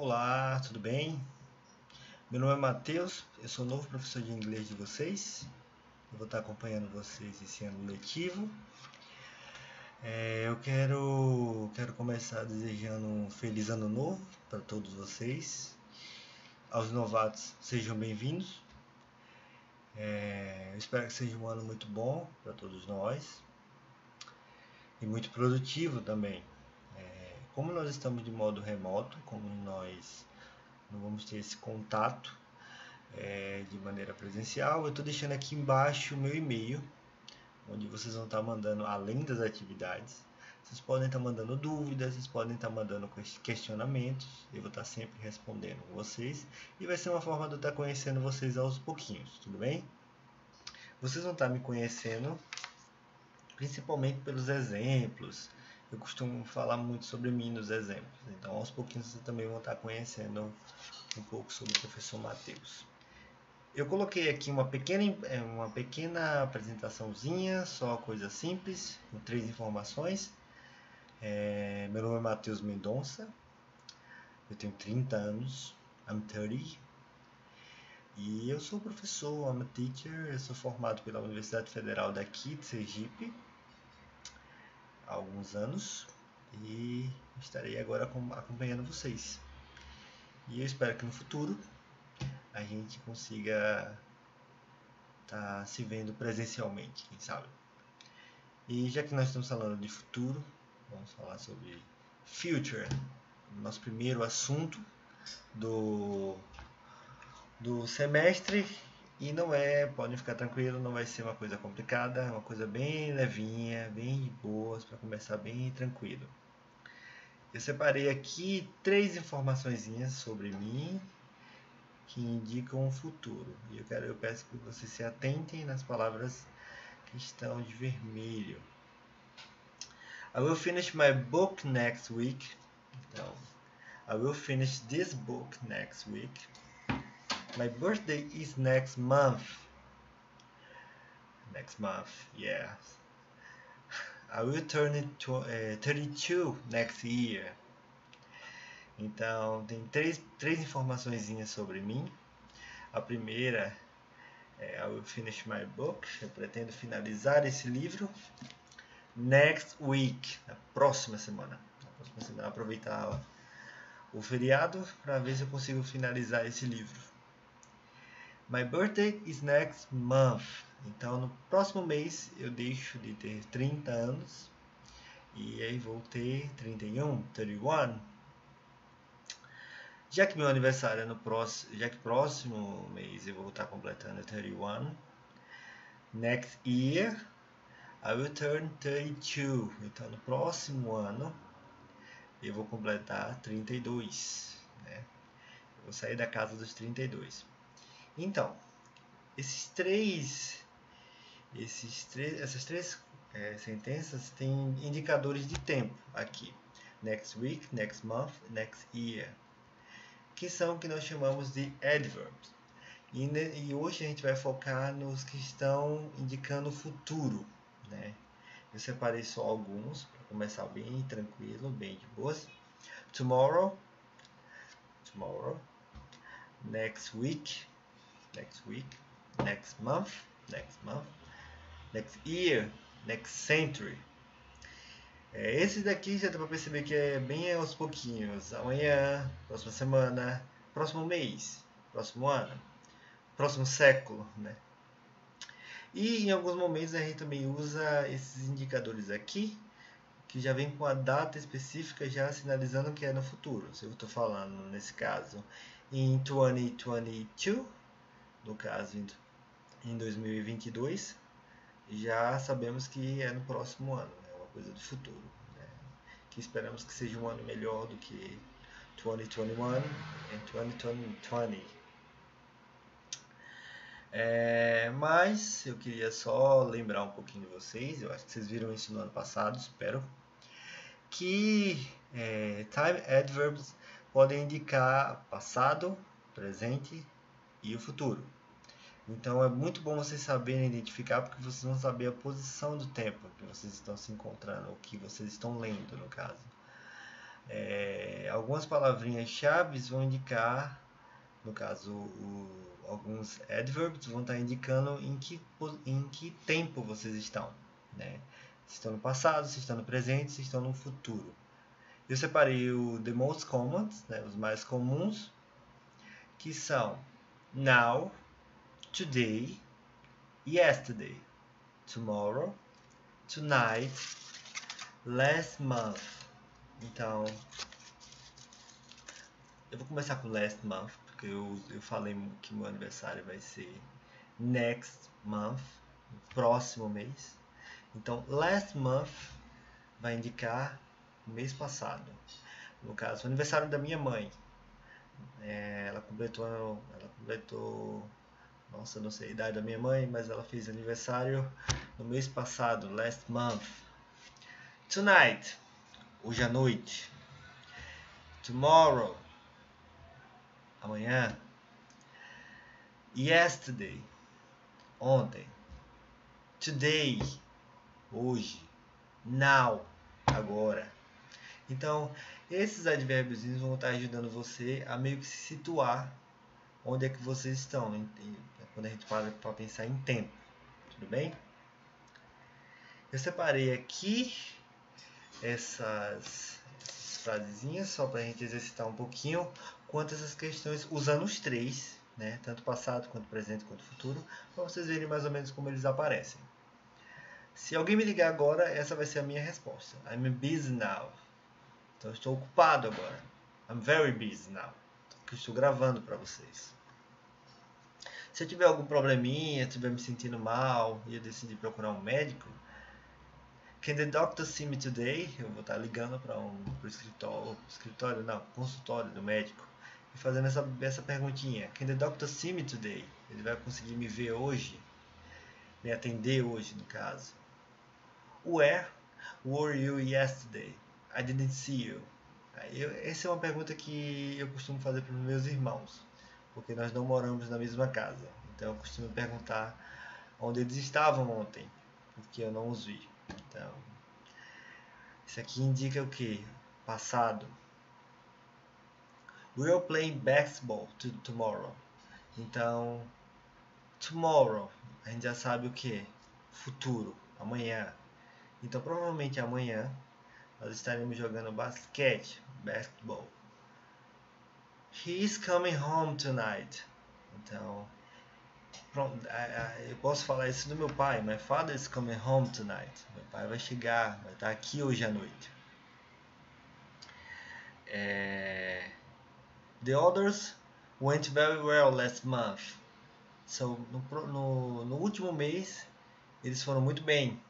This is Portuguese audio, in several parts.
Olá, tudo bem? Meu nome é Matheus, eu sou novo professor de inglês de vocês. Eu vou estar acompanhando vocês esse ano letivo. É, eu quero, quero começar desejando um feliz ano novo para todos vocês. Aos novatos, sejam bem-vindos. É, eu espero que seja um ano muito bom para todos nós e muito produtivo também. Como nós estamos de modo remoto, como nós não vamos ter esse contato é, de maneira presencial, eu estou deixando aqui embaixo o meu e-mail, onde vocês vão estar mandando, além das atividades, vocês podem estar mandando dúvidas, vocês podem estar mandando questionamentos, eu vou estar sempre respondendo vocês, e vai ser uma forma de eu estar conhecendo vocês aos pouquinhos, tudo bem? Vocês vão estar me conhecendo principalmente pelos exemplos. Eu costumo falar muito sobre mim nos exemplos, então aos pouquinhos vocês também vão estar conhecendo um pouco sobre o professor Matheus. Eu coloquei aqui uma pequena, é, uma pequena apresentaçãozinha, só coisa simples, com três informações. É, meu nome é Matheus Mendonça, eu tenho 30 anos, I'm 30, e eu sou professor, I'm a teacher, eu sou formado pela Universidade Federal daqui de Sergipe, há alguns anos, e estarei agora acompanhando vocês. E eu espero que no futuro a gente consiga estar tá se vendo presencialmente, quem sabe. E já que nós estamos falando de futuro, vamos falar sobre future, nosso primeiro assunto do, do semestre. E não é, podem ficar tranquilo, não vai ser uma coisa complicada, é uma coisa bem levinha, bem de boas, para começar bem tranquilo. Eu separei aqui três informações sobre mim que indicam o futuro. E eu, quero, eu peço que vocês se atentem nas palavras que estão de vermelho. I will finish my book next week. Então, I will finish this book next week. My birthday is next month. Next month, yeah. I will turn it to, uh, 32 next year. Então, tem três, três informações sobre mim. A primeira é I will finish my book. Eu pretendo finalizar esse livro next week, na próxima semana. Na próxima semana, aproveitar o feriado para ver se eu consigo finalizar esse livro. My birthday is next month. Então, no próximo mês eu deixo de ter 30 anos e aí vou ter 31, 31. Já que meu aniversário é no próximo, já que próximo mês eu vou estar completando 31. Next year I will turn 32. Então, no próximo ano eu vou completar 32, né? Eu vou sair da casa dos 32. Então, esses três, esses três, essas três é, sentenças têm indicadores de tempo aqui. Next week, next month, next year. Que são o que nós chamamos de adverbs. E, e hoje a gente vai focar nos que estão indicando o futuro. Né? Eu separei só alguns para começar bem tranquilo, bem de boas. Tomorrow, tomorrow, next week, next week, next month, next month, next year, next century. É, esse daqui já dá para perceber que é bem aos pouquinhos. Amanhã, próxima semana, próximo mês, próximo ano, próximo século, né? E em alguns momentos a gente também usa esses indicadores aqui, que já vem com a data específica já sinalizando que é no futuro. Se eu estou falando nesse caso em 2022, no caso em 2022, já sabemos que é no próximo ano, é né? uma coisa do futuro. Né? Que esperamos que seja um ano melhor do que 2021 e 2020. É, mas eu queria só lembrar um pouquinho de vocês, eu acho que vocês viram isso no ano passado, espero, que é, time adverbs podem indicar passado, presente e o futuro. Então é muito bom vocês saberem identificar, porque vocês vão saber a posição do tempo que vocês estão se encontrando, ou que vocês estão lendo, no caso. É, algumas palavrinhas chaves vão indicar, no caso, o, alguns adverbs vão estar indicando em que, em que tempo vocês estão. Né? Se estão no passado, se estão no presente, se estão no futuro. Eu separei o the most common, né, os mais comuns, que são now, today, yesterday, tomorrow, tonight, last month. Então, eu vou começar com last month, porque eu, eu falei que meu aniversário vai ser next month, próximo mês. Então, last month vai indicar mês passado. No caso, o aniversário da minha mãe. É, ela completou, ela completou, nossa, não sei a idade da minha mãe, mas ela fez aniversário no mês passado, last month. Tonight, hoje à noite. Tomorrow, amanhã. Yesterday, ontem. Today, hoje. Now, agora. Então, esses advérbios vão estar ajudando você a meio que se situar onde é que vocês estão, quando a gente para para pensar em tempo. Tudo bem? Eu separei aqui essas, essas frasezinhas só para a gente exercitar um pouquinho quanto essas questões, usando os três, né? tanto passado, quanto presente, quanto futuro, para vocês verem mais ou menos como eles aparecem. Se alguém me ligar agora, essa vai ser a minha resposta. I'm busy now. Então estou ocupado agora. I'm very busy now. Estou gravando para vocês. Se eu tiver algum probleminha, estiver me sentindo mal e eu decidir procurar um médico, Can the doctor see me today? Eu vou estar ligando para um pro escritório, escritório, não, consultório do médico e fazendo essa, essa perguntinha. Can the doctor see me today? Ele vai conseguir me ver hoje? Me atender hoje, no caso. Where were you yesterday? I didn't see you. Eu, essa é uma pergunta que eu costumo fazer para os meus irmãos, porque nós não moramos na mesma casa. Então eu costumo perguntar onde eles estavam ontem, porque eu não os vi. Então, isso aqui indica o que? Passado. We are playing basketball tomorrow. Então, tomorrow, a gente já sabe o que? Futuro, amanhã. Então, provavelmente amanhã nós estaremos jogando basquete, basketball. He is coming home tonight. Então, pronto, eu posso falar isso do meu pai. My father is coming home tonight. Meu pai vai chegar, vai estar aqui hoje à noite. É... The others went very well last month. So, no, no, no último mês, eles foram muito bem.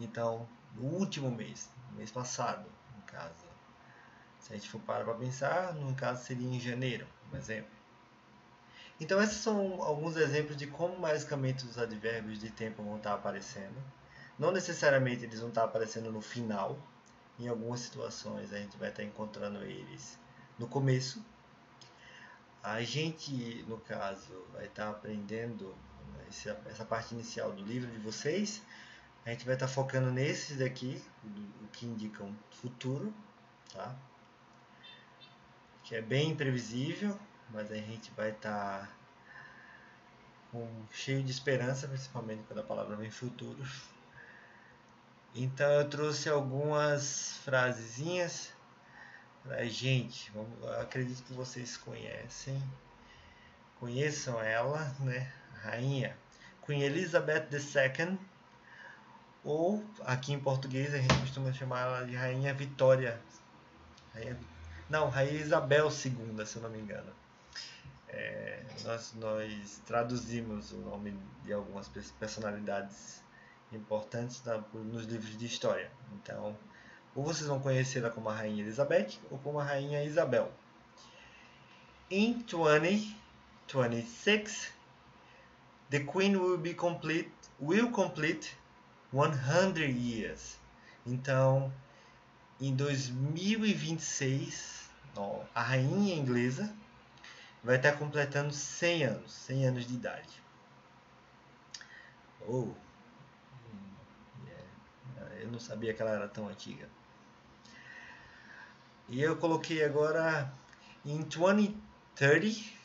Então, no último mês, no mês passado, no caso. Se a gente for parar para pensar, no caso seria em janeiro, um exemplo. Então, esses são alguns exemplos de como basicamente os advérbios de tempo vão estar aparecendo. Não necessariamente eles vão estar aparecendo no final. Em algumas situações a gente vai estar encontrando eles no começo. A gente, no caso, vai estar aprendendo essa parte inicial do livro de vocês a gente vai estar tá focando nesses daqui, o que indicam futuro, tá? Que é bem imprevisível, mas a gente vai estar tá com, cheio de esperança, principalmente quando a palavra vem futuro. Então eu trouxe algumas frasezinhas pra gente. Vamos, acredito que vocês conhecem. Conheçam ela, né? Rainha Queen Elizabeth II ou, aqui em português, a gente costuma chamar ela de Rainha Vitória. Rainha, não, Rainha Isabel II, se eu não me engano. É, nós, nós traduzimos o nome de algumas personalidades importantes na, nos livros de história. Então, ou vocês vão conhecê-la como a Rainha Elizabeth ou como a Rainha Isabel. In 2026, the Queen will be complete, will complete 100 Years. Então, em 2026, ó, a rainha inglesa vai estar completando 100 anos, 100 anos de idade. Oh, eu não sabia que ela era tão antiga. E eu coloquei agora in 2030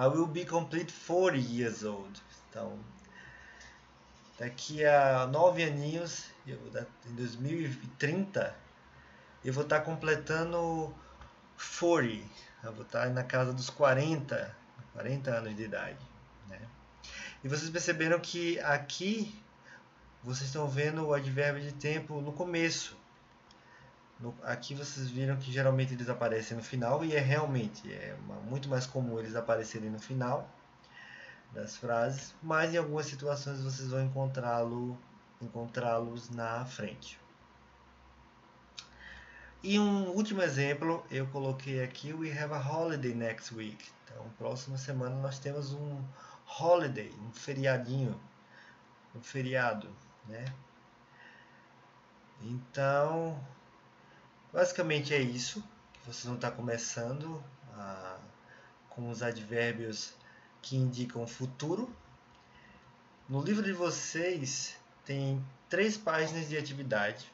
I will be complete 40 years old. Então, daqui a nove aninhos, eu, em 2030, eu vou estar completando 40. Eu vou estar na casa dos 40, 40 anos de idade. Né? E vocês perceberam que aqui vocês estão vendo o advérbio de tempo no começo. No, aqui vocês viram que geralmente eles aparecem no final e é realmente é uma, muito mais comum eles aparecerem no final das frases, mas em algumas situações vocês vão encontrá-lo encontrá-los na frente. E um último exemplo, eu coloquei aqui we have a holiday next week. Então, próxima semana nós temos um holiday, um feriadinho, um feriado, né? Então, basicamente é isso. Vocês vão estar começando a, com os advérbios que indicam futuro. No livro de vocês tem três páginas de atividade,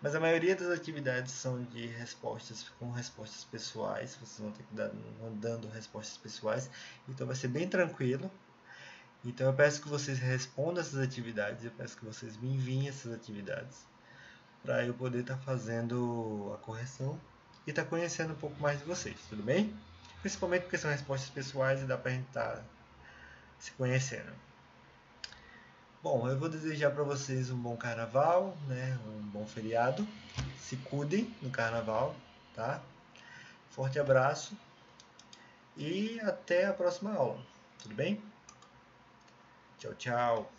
mas a maioria das atividades são de respostas com respostas pessoais. Vocês vão ter que dar dando respostas pessoais, então vai ser bem tranquilo. Então eu peço que vocês respondam essas atividades, eu peço que vocês me enviem essas atividades para eu poder estar tá fazendo a correção e estar tá conhecendo um pouco mais de vocês, tudo bem? Principalmente porque são respostas pessoais e dá para gente estar tá se conhecendo. Bom, eu vou desejar para vocês um bom carnaval, né? um bom feriado. Se cuidem no carnaval, tá? Forte abraço e até a próxima aula. Tudo bem? Tchau, tchau.